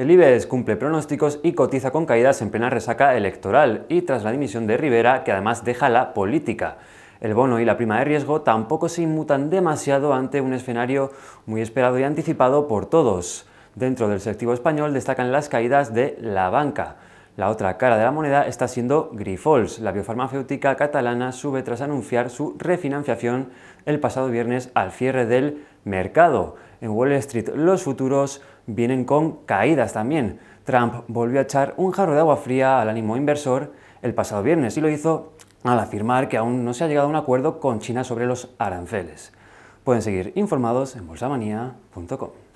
El IBEX cumple pronósticos y cotiza con caídas en plena resaca electoral y tras la dimisión de Rivera, que además deja la política. El bono y la prima de riesgo tampoco se inmutan demasiado ante un escenario muy esperado y anticipado por todos. Dentro del selectivo español destacan las caídas de la banca. La otra cara de la moneda está siendo Grifols. La biofarmacéutica catalana sube tras anunciar su refinanciación el pasado viernes al cierre del mercado. En Wall Street los futuros vienen con caídas también. Trump volvió a echar un jarro de agua fría al ánimo inversor el pasado viernes y lo hizo al afirmar que aún no se ha llegado a un acuerdo con China sobre los aranceles. Pueden seguir informados en bolsamanía.com.